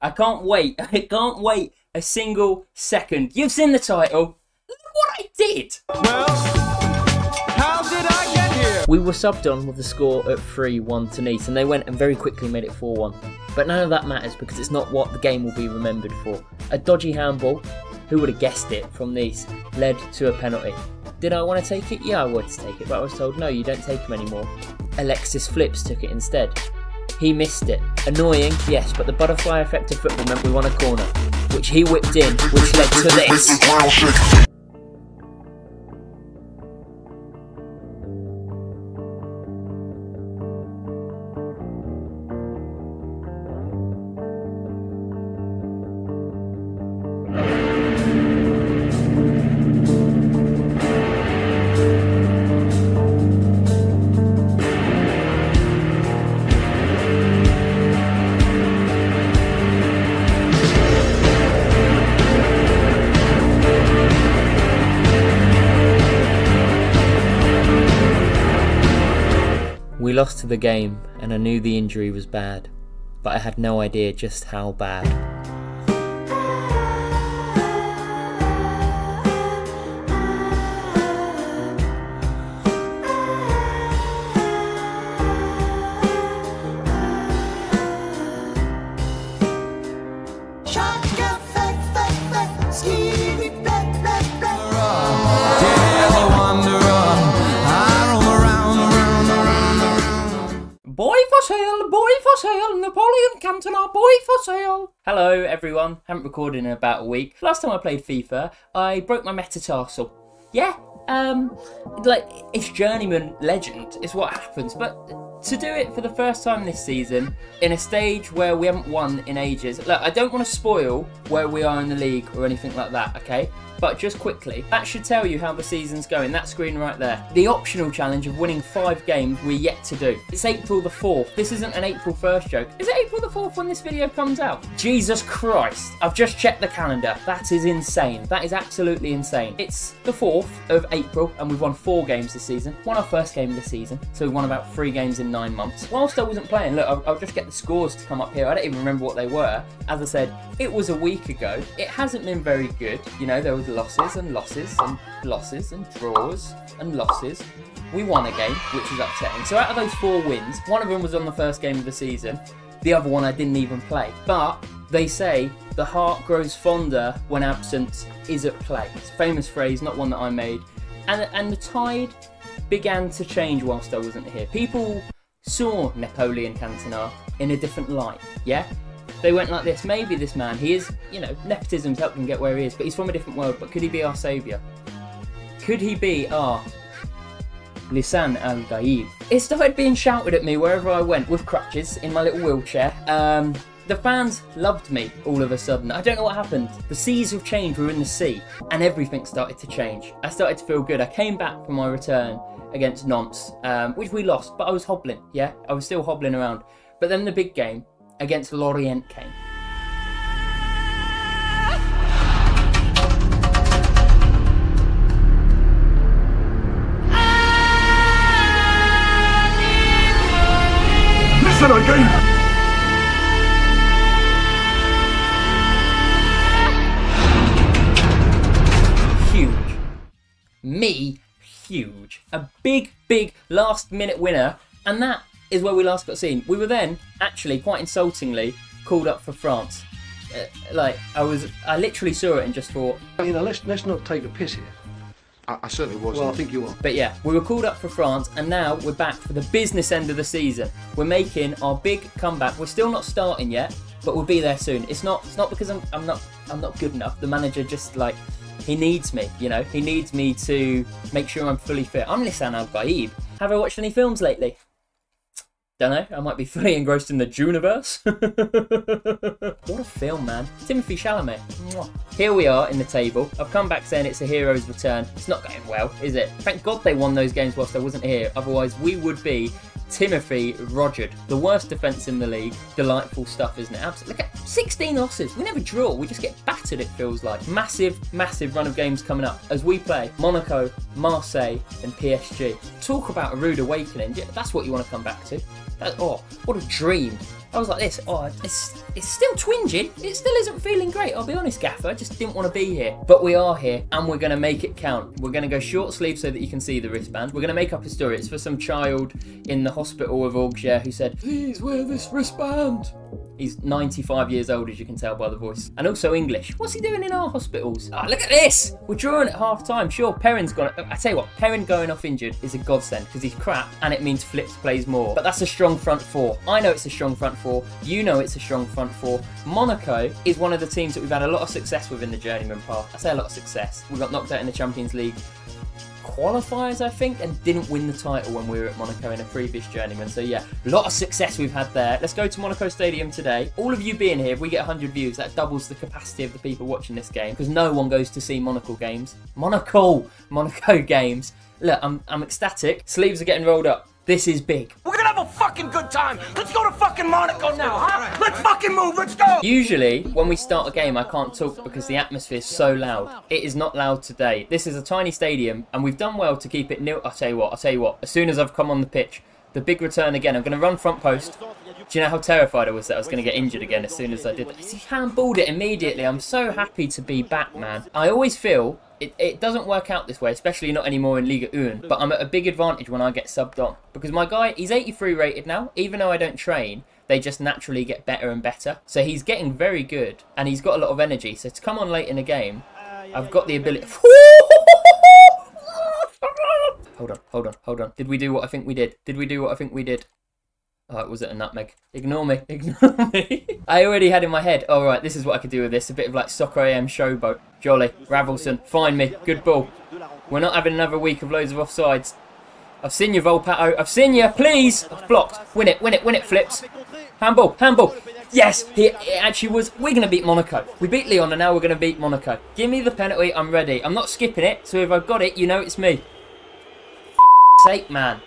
I can't wait. I can't wait a single second. You've seen the title. Look what I did. Well, how did I get here? We were subbed on with the score at 3 1 to Nice, and they went and very quickly made it 4 1. But none of that matters because it's not what the game will be remembered for. A dodgy handball, who would have guessed it from Nice, led to a penalty. Did I want to take it? Yeah, I wanted to take it, but I was told no, you don't take them anymore. Alexis Flips took it instead. He missed it. Annoying, yes, but the butterfly effect of football meant we won a corner, which he whipped in, which led to this. Lost to the game, and I knew the injury was bad, but I had no idea just how bad. For sale, boy for sale, Napoleon Cantona, boy for sale. Hello everyone, haven't recorded in about a week. Last time I played FIFA, I broke my metatarsal. Yeah, um, like, it's journeyman legend, is what happens, but to do it for the first time this season, in a stage where we haven't won in ages, look, I don't want to spoil where we are in the league or anything like that, okay? But just quickly, that should tell you how the season's going, that screen right there. The optional challenge of winning five games we're yet to do. It's April the 4th. This isn't an April 1st joke. Is it April the 4th when this video comes out? Jesus Christ. I've just checked the calendar. That is insane. That is absolutely insane. It's the 4th of April and we've won four games this season. Won our first game of the season. So we won about three games in nine months. Whilst I wasn't playing, look, I'll, I'll just get the scores to come up here. I don't even remember what they were. As I said, it was a week ago. It hasn't been very good. You know, there was losses and losses and losses and draws and losses. We won a game, which was upsetting. So out of those four wins, one of them was on the first game of the season. The other one I didn't even play. But they say the heart grows fonder when absence is at play. It's a famous phrase, not one that I made. And and the tide began to change whilst I wasn't here. People saw Napoleon Cantona in a different light. Yeah, they went like this. Maybe this man, he is, you know, nepotism's helped him get where he is, but he's from a different world. But could he be our saviour? Could he be our Lisan Al Gaib? It started being shouted at me wherever I went with crutches in my little wheelchair. Um, the fans loved me all of a sudden. I don't know what happened. The seas of change were in the sea, and everything started to change. I started to feel good. I came back from my return against Nantes, um, which we lost, but I was hobbling. Yeah, I was still hobbling around. But then the big game against Lorient came. Listen again! huge. Me, huge. A big, big last minute winner, and that is where we last got seen. We were then, actually, quite insultingly, called up for France. Uh, like, I was, I literally saw it and just thought, You know, let's let's not take the piss here. I, I certainly was. Well, I think you are. But yeah, we were called up for France, and now we're back for the business end of the season. We're making our big comeback. We're still not starting yet, but we'll be there soon. It's not. It's not because I'm. I'm not. I'm not good enough. The manager just like. He needs me, you know. He needs me to make sure I'm fully fit. I'm Lisan Al Gaib. Have I watched any films lately? Don't know. I might be fully engrossed in the Duniverse. what a film, man. Timothée Chalamet. Mwah. Here we are in the table. I've come back saying it's a hero's return. It's not going well, is it? Thank God they won those games whilst I wasn't here. Otherwise, we would be Timothy Rogered. The worst defence in the league. Delightful stuff, isn't it? Absolutely. Look at 16 losses. We never draw. We just get battered, it feels like. Massive, massive run of games coming up as we play Monaco, Marseille, and PSG. Talk about a rude awakening. That's what you want to come back to. That, oh, what a dream. I was like this. Oh, it's it's still twinging. It still isn't feeling great. I'll be honest, Gaffer. I just didn't want to be here. But we are here, and we're gonna make it count. We're gonna go short sleeve so that you can see the wristband. We're gonna make up a story. It's for some child in the hospital of Auxerre who said, "Please wear this wristband." He's 95 years old, as you can tell by the voice. And also English. What's he doing in our hospitals? Ah, look at this! We're drawing at half time. Sure, Perrin's gone. I tell you what, Perrin going off injured is a godsend because he's crap and it means Flips plays more. But that's a strong front four. I know it's a strong front four. You know it's a strong front four. Monaco is one of the teams that we've had a lot of success with in the journeyman path. I say a lot of success. We got knocked out in the Champions League qualifiers, I think, and didn't win the title when we were at Monaco in a previous journeyman. So yeah, a lot of success we've had there. Let's go to Monaco Stadium today. All of you being here, if we get 100 views, that doubles the capacity of the people watching this game because no one goes to see Monaco games. Monaco, Monaco games. Look, I'm, I'm ecstatic. Sleeves are getting rolled up. This is big. Fucking good time. Let's go to fucking Monaco now, huh? Let's fucking move. Let's go. Usually, when we start a game, I can't talk because the atmosphere is so loud. It is not loud today. This is a tiny stadium, and we've done well to keep it nil. I'll tell you what, I'll tell you what. As soon as I've come on the pitch, the big return again. I'm going to run front post. Do you know how terrified I was that I was going to get injured again as soon as I did that? He handballed it immediately. I'm so happy to be back, man. I always feel it, it doesn't work out this way, especially not anymore in Ligue 1. But I'm at a big advantage when I get subbed on. Because my guy, he's 83 rated now. Even though I don't train, they just naturally get better and better. So he's getting very good. And he's got a lot of energy. So to come on late in the game, I've got the ability... hold on, hold on, hold on. Did we do what I think we did? Did we do what I think we did? Oh, was it a nutmeg? Ignore me, ignore me. I already had in my head, all right, this is what I could do with this. A bit of like Soccer AM showboat. Joly, Raveloson, find me, good ball. We're not having another week of loads of offsides. I've seen you, Volpato. I've seen you, please. I've blocked. Win it, win it, win it, flips. Handball, handball. Yes, he, it actually was. We're going to beat Monaco. We beat Lyon and now we're going to beat Monaco. Give me the penalty, I'm ready. I'm not skipping it, so if I've got it, you know it's me. sake, man.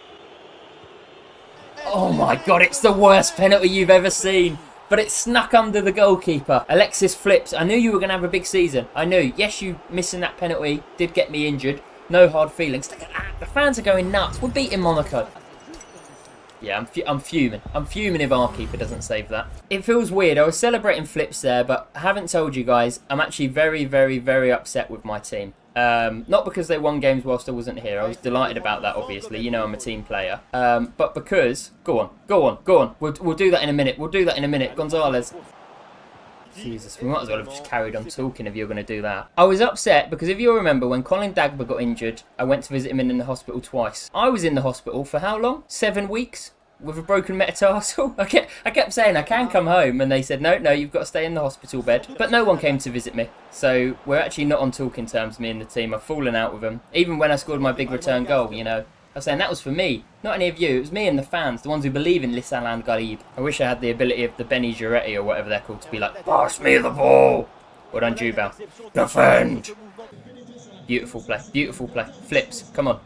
Oh my god, it's the worst penalty you've ever seen. But it snuck under the goalkeeper. Alexis flips. I knew you were going to have a big season. I knew. Yes, you missing that penalty did get me injured. No hard feelings. Look at that. The fans are going nuts. We're beating Monaco. Yeah, I'm, I'm fuming. I'm fuming if our keeper doesn't save that. It feels weird. I was celebrating flips there, but I haven't told you guys. I'm actually very, very, very upset with my team. Um, not because they won games whilst I wasn't here. I was delighted about that, obviously. You know I'm a team player. Um, but because... Go on. Go on. Go on. We'll, we'll do that in a minute. We'll do that in a minute. Gonzalez. Jesus, we might as well have just carried on talking if you're going to do that. I was upset because if you remember when Colin Dagba got injured, I went to visit him in the hospital twice. I was in the hospital for how long? Seven weeks? With a broken metatarsal. I kept, I kept saying I can come home, and they said no, no, you've got to stay in the hospital bed. But no one came to visit me, so we're actually not on talking terms. Me and the team, I've fallen out with them. Even when I scored my big return goal, you know, I was saying that was for me, not any of you. It was me and the fans, the ones who believe in Lissaland Garib. I wish I had the ability of the Bene Gesserit or whatever they're called to be like, pass me the ball. Well done, Jubal. Defend. Beautiful play, beautiful play. Flips, come on,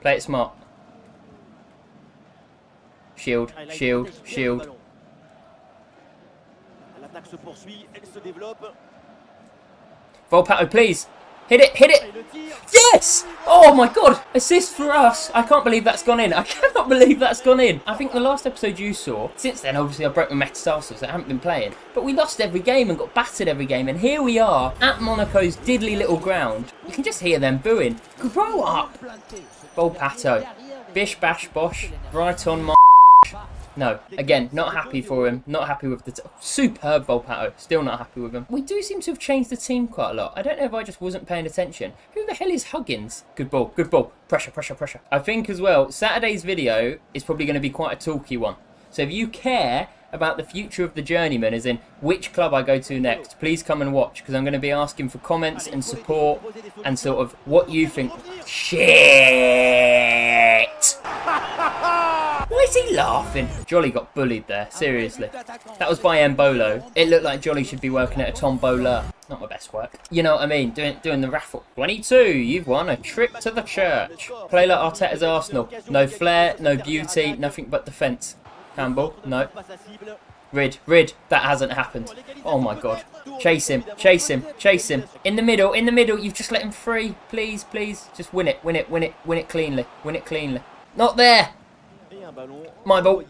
play it smart. Shield, shield, shield. L'attaque se poursuit, elle se développe. Volpato, please. Hit it, hit it. Yes! Oh my god! Assist for us. I can't believe that's gone in. I cannot believe that's gone in. I think the last episode you saw, since then obviously I broke my metatarsals, so I haven't been playing. But we lost every game and got battered every game. And here we are at Monaco's diddly little ground. You can just hear them booing. Grow up! Volpato. Bish bash bosh. Right on my no, again, not happy for him. Not happy with the superb Volpato. Still not happy with him. We do seem to have changed the team quite a lot. I don't know if I just wasn't paying attention. Who the hell is Huggins? Good ball, good ball. Pressure, pressure, pressure. I think as well, Saturday's video is probably going to be quite a talky one. So if you care about the future of the journeyman, as in which club I go to next, please come and watch because I'm going to be asking for comments and support and sort of what you think. Shit! Why is he laughing? Joly got bullied there, seriously. That was by Embolo. It looked like Joly should be working at a tombola. Not my best work. You know what I mean? Doing doing the raffle. 22, you've won a trip to the church. Play like Arteta's Arsenal. No flair, no beauty, nothing but defence. Campbell, no. Rid, Rid, that hasn't happened. Oh my god. Chase him, chase him, chase him. In the middle, in the middle, you've just let him free. Please, please, just win it, win it, win it, win it cleanly. Win it cleanly. Not there! My ball.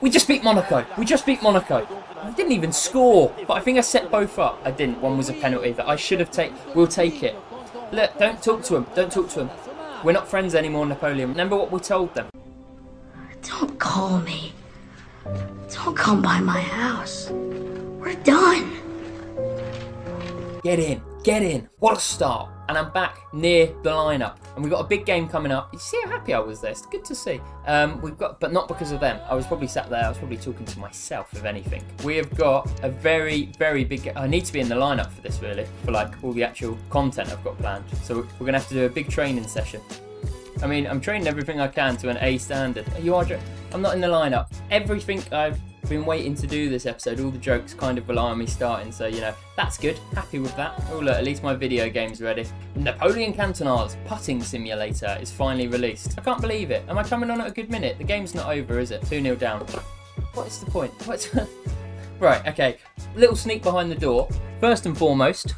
We just beat Monaco. We just beat Monaco. I didn't even score, but I think I set both up. I didn't. One was a penalty that I should have taken. We'll take it. Look, don't talk to him. Don't talk to him. We're not friends anymore, Napoleon. Remember what we told them. Don't call me. Don't come by my house. We're done. Get in. Get in. What a start. And I'm back near the lineup. And we've got a big game coming up. You see how happy I was there? It's good to see. Um, we've got, but not because of them. I was probably sat there. I was probably talking to myself, if anything. We have got a very, very big. I need to be in the lineup for this, really, for like all the actual content I've got planned. So we're gonna have to do a big training session. I mean, I'm training everything I can to an A standard. You are. I'm not in the lineup. Everything I've been waiting to do this episode. All the jokes kind of rely on me starting, so you know that's good. Happy with that. Oh look, at least my video game's ready. Napoleon Cantona's putting simulator is finally released. I can't believe it. Am I coming on at a good minute? The game's not over, is it? 2 0 down. What is the point? What's right? Okay. Little sneak behind the door. First and foremost,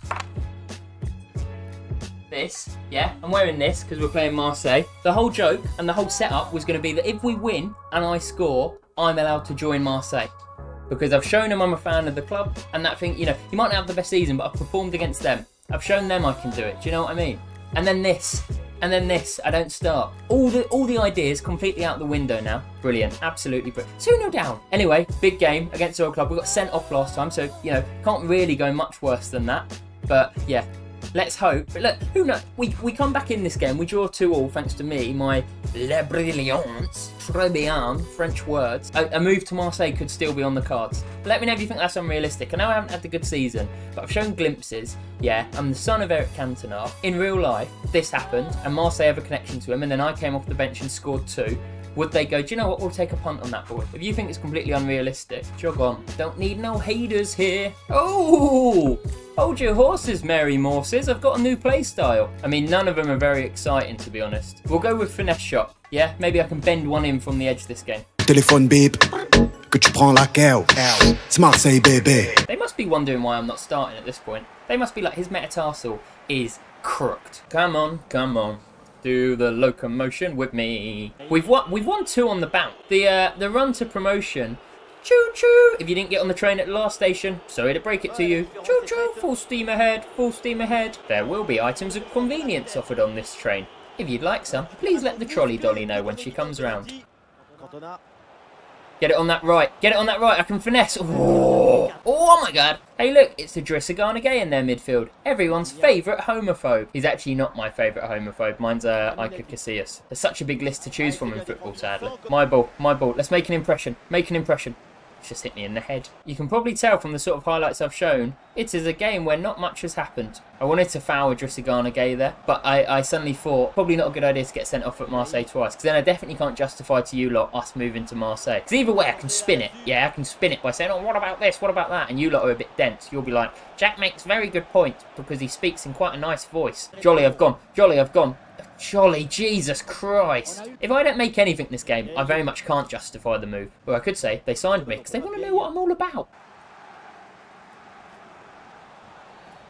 this, yeah, I'm wearing this because we're playing Marseille. The whole joke and the whole setup was going to be that if we win and I score, I'm allowed to join Marseille. Because I've shown them I'm a fan of the club and that thing, you know, you might not have the best season, but I've performed against them. I've shown them I can do it. Do you know what I mean? And then this. And then this, I don't start. All the all the ideas completely out the window now. Brilliant, absolutely brilliant. 2 0 down. Anyway, big game against our club. We got sent off last time, so you know, can't really go much worse than that. But yeah, Let's hope. But look, who knows? We, we come back in this game. We draw 2 all thanks to me, my Le Brilliant, très bien, French words. A, a, move to Marseille could still be on the cards. Let me know if you think that's unrealistic. I know I haven't had a good season, but I've shown glimpses. Yeah, I'm the son of Eric Cantona. In real life, this happened, and Marseille have a connection to him, and then I came off the bench and scored two. Would they go, do you know what, we'll take a punt on that boy? If you think it's completely unrealistic, jog on. Don't need no haters here. Oh! Hold your horses, Mary Morses. I've got a new playstyle. I mean, none of them are very exciting, to be honest. We'll go with finesse shot. Yeah, maybe I can bend one in from the edge this game. Téléphone babe, que tu prends la C'est Marseille bébé. They must be wondering why I'm not starting at this point. They must be like, his metatarsal is crooked. Come on, come on do the locomotion with me. We've won, we've won two on the bout. The uh, the run to promotion. Choo choo! If you didn't get on the train at the last station, sorry to break it to you. Choo choo! Full steam ahead, full steam ahead. There will be items of convenience offered on this train. If you'd like some, please let the trolley dolly know when she comes around. Get it on that right. Get it on that right. I can finesse. Oh, oh my god. Hey, look. It's the Idrissa Gana Gueye in their midfield. Everyone's favourite homophobe. He's actually not my favourite homophobe. Mine's uh, Iker Casillas. There's such a big list to choose from in football, sadly. My ball. My ball. Let's make an impression. Make an impression just hit me in the head. You can probably tell from the sort of highlights I've shown, it is a game where not much has happened. I wanted to foul Idrissa Gana Gueye there, but I, I suddenly thought probably not a good idea to get sent off at Marseille twice, because then I definitely can't justify to you lot us moving to Marseille. Because either way, I can spin it. Yeah, I can spin it by saying, oh, what about this? What about that? And you lot are a bit dense. You'll be like, Jack makes very good points because he speaks in quite a nice voice. Joly, I've gone. Joly, I've gone. Joly, Jesus Christ. If I don't make anything this game, I very much can't justify the move. Or I could say they signed me because they want to know what I'm all about.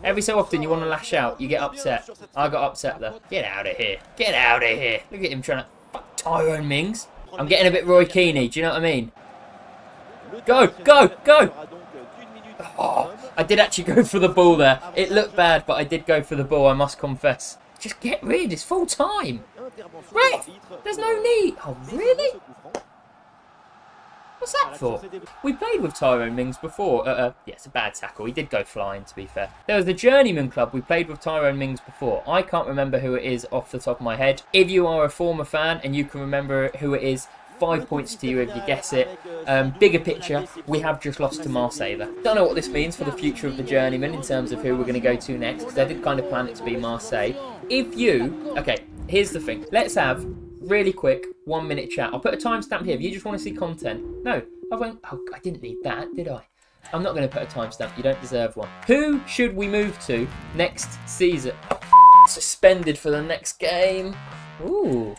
Every so often you want to lash out, you get upset. I got upset there. Get out of here. Get out of here. Look at him trying to fuck Tyrone Mings. I'm getting a bit Roy Keane, do you know what I mean? Go, go, go! Oh, I did actually go for the ball there. It looked bad, but I did go for the ball, I must confess. Just get rid, it's full time. Ref, there's no need. Oh, really? What's that for? We played with Tyrone Mings before. Uh, uh, yeah, it's a bad tackle. He did go flying, to be fair. There was the Journeyman Club. We played with Tyrone Mings before. I can't remember who it is off the top of my head. If you are a former fan and you can remember who it is, five points to you if you guess it. Um, bigger picture, we have just lost to Marseille. Don't know what this means for the future of the Journeyman in terms of who we're going to go to next, because I did kind of plan it to be Marseille. If you... Okay, here's the thing. Let's have, really quick, one minute chat. I'll put a timestamp here if you just want to see content. No, I won't... Oh, I didn't need that, did I? I'm not going to put a timestamp. You don't deserve one. Who should we move to next season? Suspended for the next game. Ooh.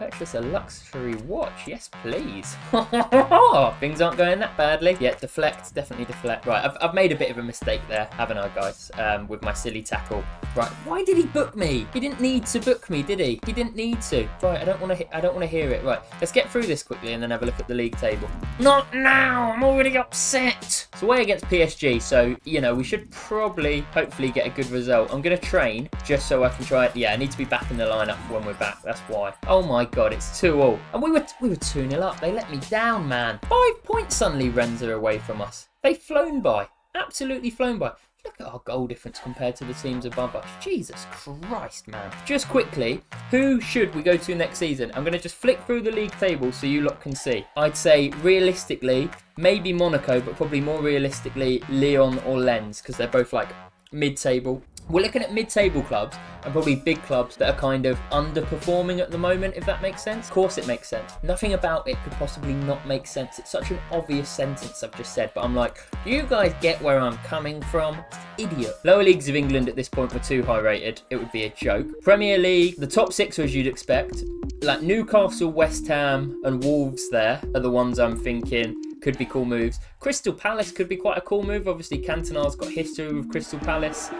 Purchase a luxury watch? Yes, please. Things aren't going that badly. Yeah, deflect, definitely deflect. Right, I've, I've made a bit of a mistake there, haven't I, guys? Um, with my silly tackle. Right, why did he book me? He didn't need to book me, did he? He didn't need to. Right, I don't want to. I don't want to hear it. Right, let's get through this quickly and then have a look at the league table. Not now. I'm already upset. It's away against PSG, so you know we should probably, hopefully, get a good result. I'm gonna train just so I can try it. Yeah, I need to be back in the lineup when we're back. That's why. Oh my god, it's two all, and we were we were two 0 up. They let me down, man. Five points suddenly. Rennes are away from us. They've flown by. Absolutely flown by. Look at our goal difference compared to the teams above us. Jesus Christ, man. Just quickly, who should we go to next season? I'm going to just flick through the league table so you lot can see. I'd say, realistically, maybe Monaco, but probably more realistically, Lyon or Lens, because they're both like mid-table. We're looking at mid-table clubs and probably big clubs that are kind of underperforming at the moment, if that makes sense. Of course it makes sense. Nothing about it could possibly not make sense. It's such an obvious sentence I've just said, but I'm like, do you guys get where I'm coming from? Idiot. Lower leagues of England at this point were too high rated. It would be a joke. Premier League, the top six as you'd expect. Like Newcastle, West Ham and Wolves there are the ones I'm thinking could be cool moves. Crystal Palace could be quite a cool move. Obviously, Cantona's got history with Crystal Palace.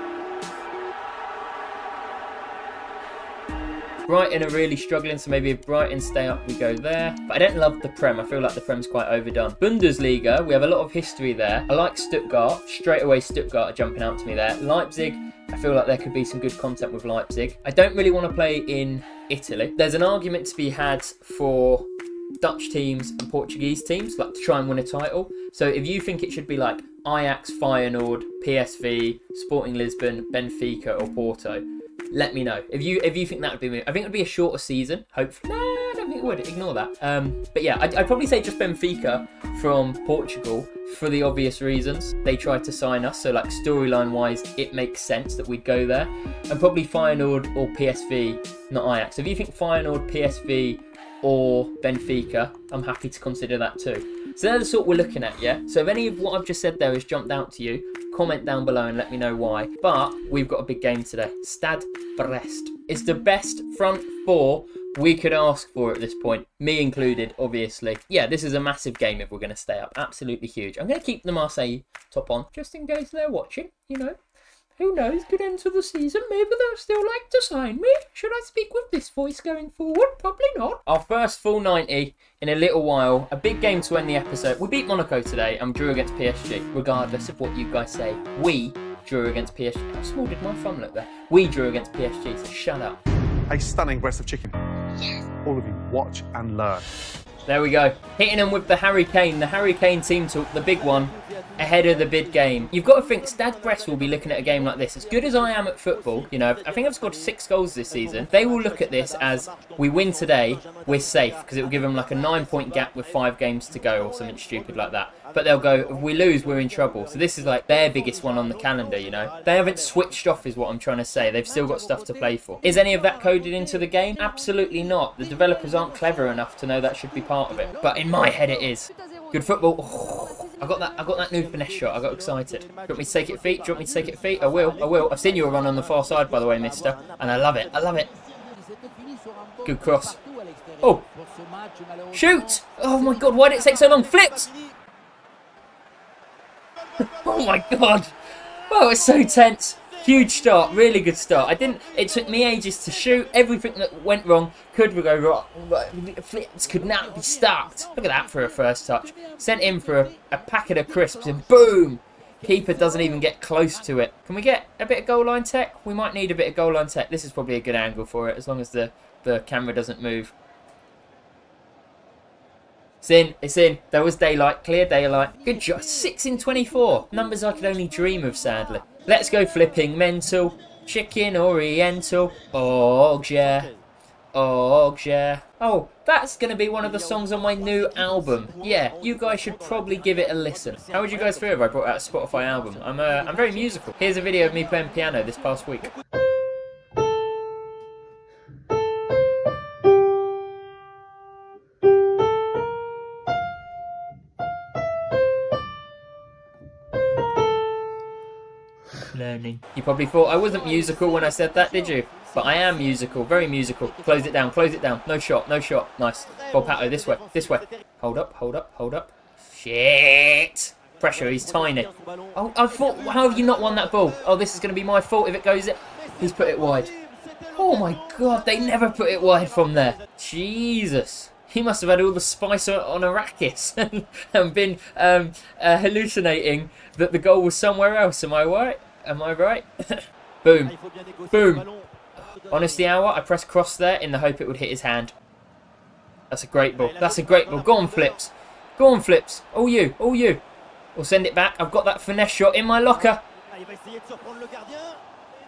Brighton are really struggling, so maybe if Brighton stay up, we go there. But I don't love the Prem. I feel like the Prem's quite overdone. Bundesliga, we have a lot of history there. I like Stuttgart. Straight away, Stuttgart are jumping out to me there. Leipzig, I feel like there could be some good content with Leipzig. I don't really want to play in Italy. There's an argument to be had for Dutch teams and Portuguese teams, like to try and win a title. So if you think it should be like Ajax, Feyenoord, PSV, Sporting Lisbon, Benfica, or Porto, let me know if you if you think that would be. me. I think it would be a shorter season. Hopefully, no, I don't think it would. Ignore that. Um, but yeah, I'd, I'd probably say just Benfica from Portugal for the obvious reasons. They tried to sign us, so like storyline wise, it makes sense that we'd go there. And probably Feyenoord or PSV, not Ajax. So If you think Feyenoord, PSV, or Benfica, I'm happy to consider that too. So that's the sort we're looking at, yeah? So if any of what I've just said there has jumped out to you, comment down below and let me know why. But we've got a big game today. Stade Brest. It's the best front four we could ask for at this point, me included, obviously. Yeah, this is a massive game if we're going to stay up. Absolutely huge. I'm going to keep the Marseille top on, just in case they're watching, you know. Who knows, could to the season, maybe they'll still like to sign me. Should I speak with this voice going forward? Probably not. Our first full 90 in a little while. A big game to end the episode. We beat Monaco today and drew against PSG, regardless of what you guys say. We drew against PSG. How small did my thumb look there? We drew against PSG, so shut up. A stunning breast of chicken. All of you, watch and learn. There we go. Hitting them with the Harry Kane. The Harry Kane team talk, the big one, ahead of the bid game. You've got to think Stade Brest will be looking at a game like this. As good as I am at football, you know, I think I've scored six goals this season. They will look at this as we win today, we're safe because it will give them like a nine point gap with five games to go or something stupid like that. But they'll go, if we lose, we're in trouble. So this is like their biggest one on the calendar, you know. They haven't switched off is what I'm trying to say. They've still got stuff to play for. Is any of that coded into the game? Absolutely not. The developers aren't clever enough to know that should be part of it. But in my head it is. Good football. Oh, I got that I got that new finesse shot. I got excited. Do you want me to take it feet? Do you want me to take it feet? I will. I will. I've seen you run on the far side by the way, mister. And I love it. I love it. Good cross. Oh. Shoot! Oh my god, why did it take so long? Flips! oh my god! Oh, it's so tense. Huge start, really good start. I didn't. It took me ages to shoot. Everything that went wrong could go wrong. Flips could not be stopped. Look at that for a first touch. Sent in for a, a packet of crisps and boom! Keeper doesn't even get close to it. Can we get a bit of goal line tech? We might need a bit of goal line tech. This is probably a good angle for it, as long as the, the camera doesn't move. It's in. It's in. There was daylight. Clear daylight. Good job. 6 in 24. Numbers I could only dream of, sadly. Let's go flipping mental. Chicken Oriental. Oh, yeah. Oh, yeah. Oh, that's going to be one of the songs on my new album. Yeah, you guys should probably give it a listen. How would you guys feel if I brought out a Spotify album? I'm, uh, I'm very musical. Here's a video of me playing piano this past week. You probably thought I wasn't musical when I said that, did you? But I am musical, very musical. Close it down, close it down. No shot, no shot. Nice. Volpato, this way, this way. Hold up, hold up, hold up. Shit! Pressure, he's tiny. Oh, I thought, how have you not won that ball? Oh, this is going to be my fault if it goes in. He's put it wide. Oh my god, they never put it wide from there. Jesus. He must have had all the spice on Arrakis and, and been um, uh, hallucinating that the goal was somewhere else. Am I right? Am I right? Boom. Boom. Honesty hour, I pressed cross there in the hope it would hit his hand. That's a great ball. That's a great ball. Go on, Flips. Go on, Flips. All you. All you. We'll send it back. I've got that finesse shot in my locker.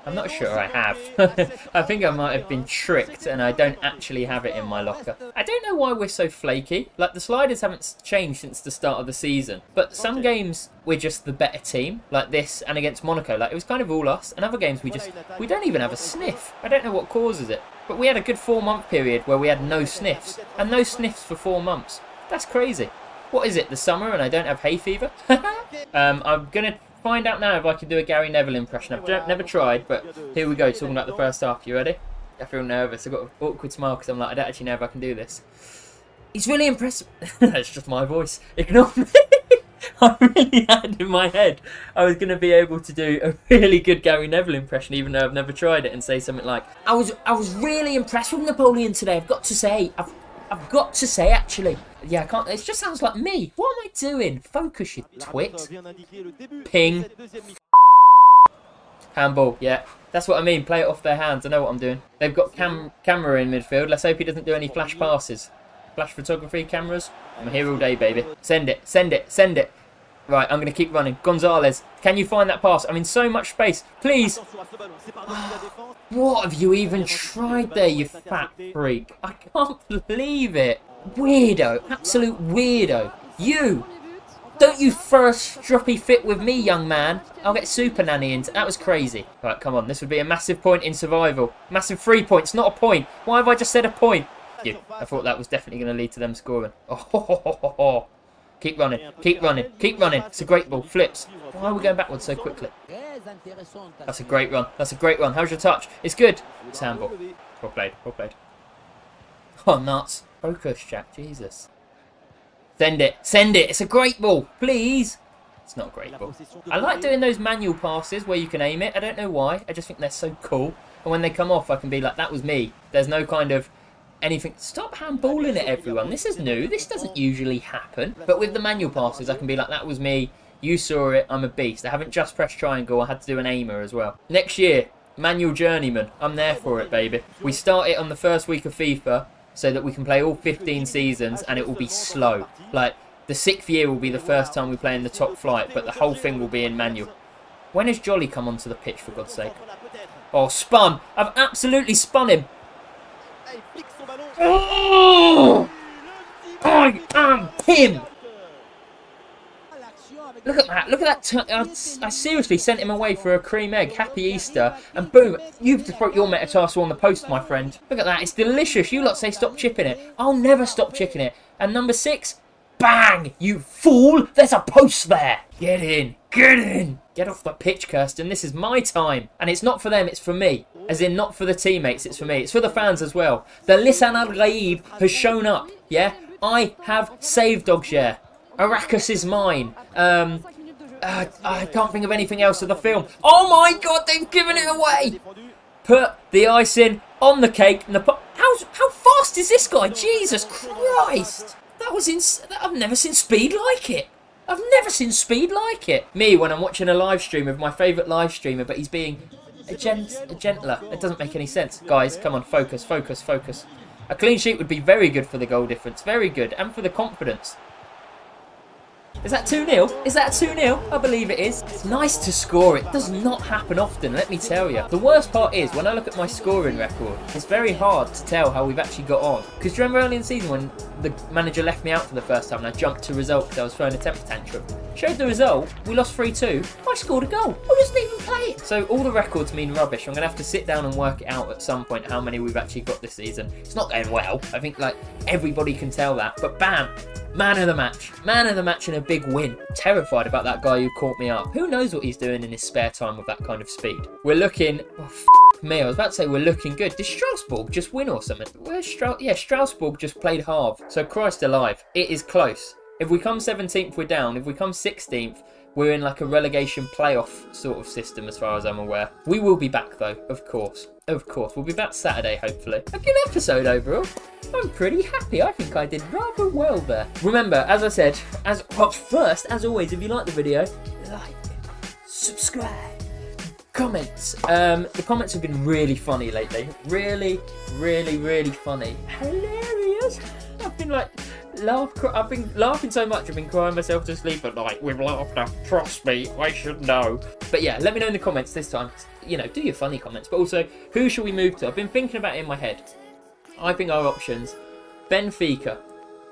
I'm not sure I have. I think I might have been tricked and I don't actually have it in my locker. I don't know why we're so flaky. Like, the sliders haven't changed since the start of the season. But some games, we're just the better team. Like this and against Monaco. Like, it was kind of all us. And other games, we just... We don't even have a sniff. I don't know what causes it. But we had a good four-month period where we had no sniffs. And no sniffs for four months. That's crazy. What is it, the summer and I don't have hay fever? um, I'm going to find out now if I can do a Gary Neville impression. I've never tried, but here we go, talking about the first half. You ready? I feel nervous. I've got an awkward smile because I'm like, I don't actually know if I can do this. He's really impressive. That's just my voice. Ignore me. I really had in my head I was going to be able to do a really good Gary Neville impression, even though I've never tried it, and say something like, "I was I was really impressed with Napoleon today. I've got to say, I've I've got to say actually, yeah, I can't. It just sounds like me. What am I doing? Focus, you twit. Ping. Handball, yeah. That's what I mean. Play it off their hands. I know what I'm doing. They've got cam Camara in midfield. Let's hope he doesn't do any flash passes. Flash photography cameras. I'm here all day, baby. Send it. Send it. Send it. Right, I'm going to keep running. Gonzalez, can you find that pass? I'm in so much space. Please. what have you even tried there, you fat freak? I can't believe it. Weirdo. Absolute weirdo. You. Don't you throw a fit with me, young man. I'll get super nanny into That was crazy. Right, come on. This would be a massive point in survival. Massive three points, not a point. Why have I just said a point? I thought that was definitely going to lead to them scoring. Oh, ho, ho, ho, ho. Keep running, keep running, keep running. It's a great ball. Flips. Why are we going backwards so quickly? That's a great run. That's a great run. How's your touch? It's good. It's handball. Well played, well played. Oh, nuts. Focus, Jack. Jesus. Send it. Send it. It's a great ball. Please. It's not a great ball. I like doing those manual passes where you can aim it. I don't know why. I just think they're so cool. And when they come off, I can be like, that was me. There's no kind of anything. Stop handballing it, everyone. This is new. This doesn't usually happen. But with the manual passes, I can be like, that was me. You saw it. I'm a beast. I haven't just pressed triangle. I had to do an aimer as well. Next year, manual journeyman. I'm there for it, baby. We start it on the first week of FIFA so that we can play all 15 seasons and it will be slow. Like, the sixth year will be the first time we play in the top flight, but the whole thing will be in manual. When has Joly come onto the pitch, for God's sake? Oh, spun! I've absolutely spun him! Oh! I am him! Look at that, look at that. I, seriously sent him away for a cream egg. Happy Easter. And boom, you've just broke your metatarsal on the post, my friend. Look at that, it's delicious. You lot say stop chipping it. I'll never stop chipping it. And number six, bang! You fool! There's a post there! Get in, get in! Get off the pitch, Kirsten. This is my time. And it's not for them, it's for me. As in, not for the teammates, it's for me. It's for the fans as well. The Lisan Al Gaib has shown up, yeah? I have saved Dogshare. Arrakis is mine. Um, uh, I can't think of anything else of the film. Oh my god, they've given it away! Put the icing on the cake. And the how, how fast is this guy? Jesus Christ! That was ins I've never seen speed like it. I've never seen speed like it. Me, when I'm watching a live stream of my favourite live streamer, but he's being a, gent a gentler. It doesn't make any sense. Guys, come on, focus, focus, focus. A clean sheet would be very good for the goal difference. Very good. And for the confidence. Is that 2-0? Is that 2-0? I believe it is. It's nice to score. It does not happen often, let me tell you. The worst part is, when I look at my scoring record, it's very hard to tell how we've actually got on. Because remember early in the season when the manager left me out for the first time and I jumped to result because I was throwing a temper tantrum? Showed the result, we lost 3-2. I scored a goal. I wasn't even playing. So all the records mean rubbish. I'm going to have to sit down and work it out at some point how many we've actually got this season. It's not going well. I think like everybody can tell that. But bam, Man of the match. Man of the match and a big win. Terrified about that guy who caught me up. Who knows what he's doing in his spare time with that kind of speed. We're looking... Oh, me, I was about to say we're looking good. Did Strasbourg just win or something? Where's Stra- Yeah, Strasbourg just played half. So Christ alive, it is close. If we come 17th, we're down. If we come 16th, we're in like a relegation playoff sort of system as far as I'm aware. We will be back though, of course. Of course, we'll be back Saturday hopefully. A good episode overall. I'm pretty happy. I think I did rather well there. Remember, as I said, as well, first, as always, if you like the video, like, subscribe, comments. Um, the comments have been really funny lately. Really, really, really funny. Hilarious. I've been like laugh. I've been laughing so much. I've been crying myself to sleep at night with laughter. Trust me, I should know. But yeah, let me know in the comments this time. You know, do your funny comments. But also, who should we move to? I've been thinking about it in my head. I think our options: Benfica,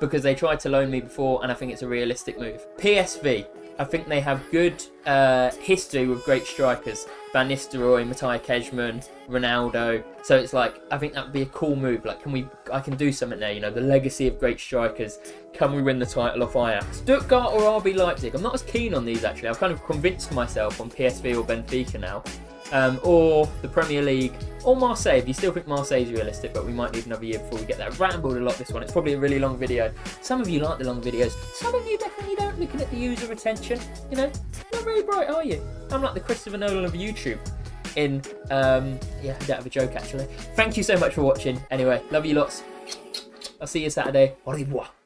because they tried to loan me before, and I think it's a realistic move. PSV. I think they have good uh, history with great strikers. Van Nistelrooy, Mateja Kežman, Ronaldo. So it's like I think that would be a cool move. Like, can we? I can do something there. You know, the legacy of great strikers. Can we win the title off Ajax? Stuttgart or RB Leipzig? I'm not as keen on these actually. I've kind of convinced myself on PSV or Benfica now, um, or the Premier League, or Marseille. If you still think Marseille is realistic, but we might need another year before we get there. Rambled a lot this one. It's probably a really long video. Some of you like the long videos. Some of you definitely don't. Looking at the user retention, you know, not very bright, are you? I'm like the Christopher Nolan of YouTube in um yeah a bit of a joke actually thank you so much for watching anyway love you lots i'll see you saturday au revoir